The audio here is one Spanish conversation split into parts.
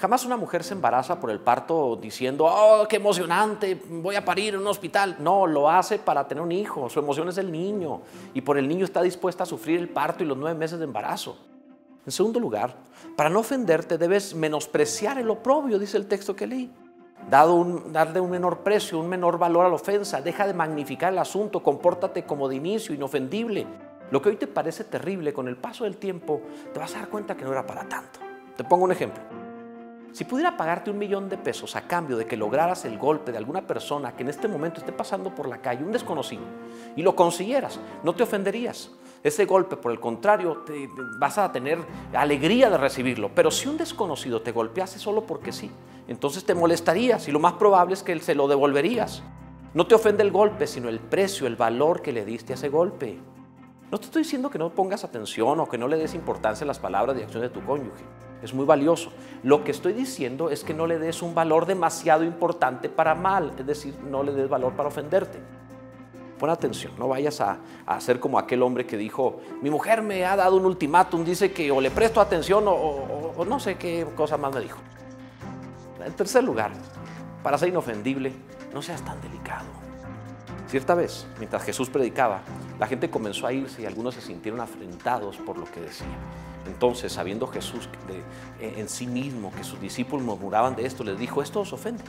Jamás una mujer se embaraza por el parto diciendo, oh, qué emocionante, voy a parir en un hospital. No, lo hace para tener un hijo, su emoción es el niño y por el niño está dispuesta a sufrir el parto y los nueve meses de embarazo. En segundo lugar, para no ofenderte debes menospreciar el oprobio, dice el texto que leí. Dado darle un menor precio, un menor valor a la ofensa, deja de magnificar el asunto, compórtate como de inicio, inofendible. Lo que hoy te parece terrible, con el paso del tiempo te vas a dar cuenta que no era para tanto. Te pongo un ejemplo. Si pudiera pagarte un millón de pesos a cambio de que lograras el golpe de alguna persona que en este momento esté pasando por la calle, un desconocido, y lo consiguieras, no te ofenderías. Ese golpe, por el contrario, te, vas a tener alegría de recibirlo. Pero si un desconocido te golpease solo porque sí, entonces te molestarías y lo más probable es que se lo devolverías. No te ofende el golpe, sino el precio, el valor que le diste a ese golpe. No te estoy diciendo que no pongas atención o que no le des importancia a las palabras de acción de tu cónyuge es muy valioso. Lo que estoy diciendo es que no le des un valor demasiado importante para mal, es decir, no le des valor para ofenderte. Pon atención, no vayas a, hacer como aquel hombre que dijo, mi mujer me ha dado un ultimátum, dice que o le presto atención o, o no sé qué cosa más me dijo. En tercer lugar, para ser inofendible, no seas tan delicado. Cierta vez, mientras Jesús predicaba, la gente comenzó a irse y algunos se sintieron afrentados por lo que decía. Entonces, sabiendo Jesús eh, en sí mismo que sus discípulos murmuraban de esto, les dijo, esto os ofende.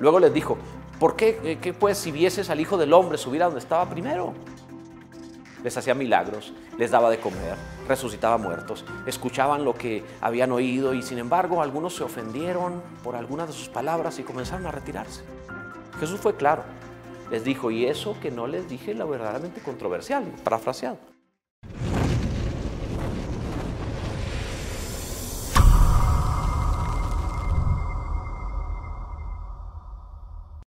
Luego les dijo, ¿por qué, eh, qué pues si vieses al Hijo del Hombre subir a donde estaba primero? Les hacía milagros, les daba de comer, resucitaba muertos, escuchaban lo que habían oído y sin embargo algunos se ofendieron por algunas de sus palabras y comenzaron a retirarse. Jesús fue claro, les dijo, y eso que no les dije lo verdaderamente controversial, parafraseado.